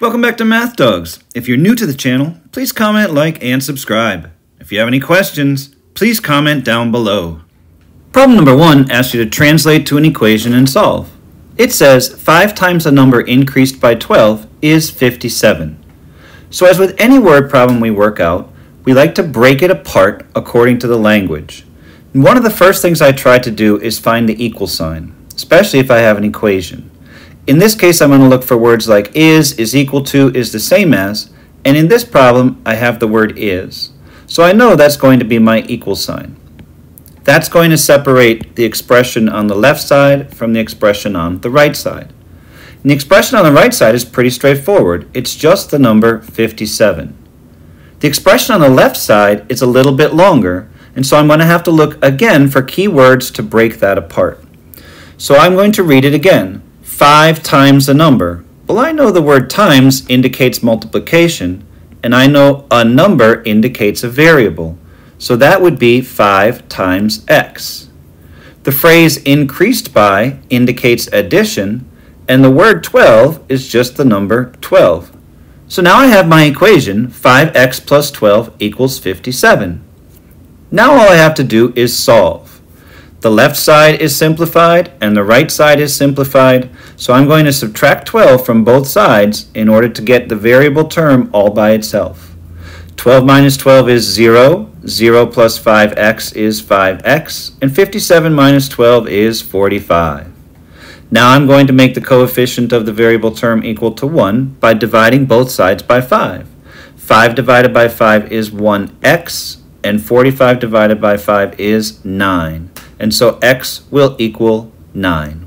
Welcome back to Math Dogs. If you're new to the channel, please comment, like, and subscribe. If you have any questions, please comment down below. Problem number one asks you to translate to an equation and solve. It says 5 times a number increased by 12 is 57. So as with any word problem we work out, we like to break it apart according to the language. And one of the first things I try to do is find the equal sign, especially if I have an equation. In this case, I'm going to look for words like is, is equal to, is the same as, and in this problem, I have the word is. So I know that's going to be my equal sign. That's going to separate the expression on the left side from the expression on the right side. And the expression on the right side is pretty straightforward. It's just the number 57. The expression on the left side is a little bit longer, and so I'm going to have to look again for key words to break that apart. So I'm going to read it again. 5 times a number. Well, I know the word times indicates multiplication, and I know a number indicates a variable. So that would be 5 times x. The phrase increased by indicates addition, and the word 12 is just the number 12. So now I have my equation, 5x plus 12 equals 57. Now all I have to do is solve. The left side is simplified and the right side is simplified, so I'm going to subtract 12 from both sides in order to get the variable term all by itself. 12 minus 12 is 0, 0 plus 5x is 5x, and 57 minus 12 is 45. Now I'm going to make the coefficient of the variable term equal to 1 by dividing both sides by 5. 5 divided by 5 is 1x, and 45 divided by 5 is 9 and so x will equal 9.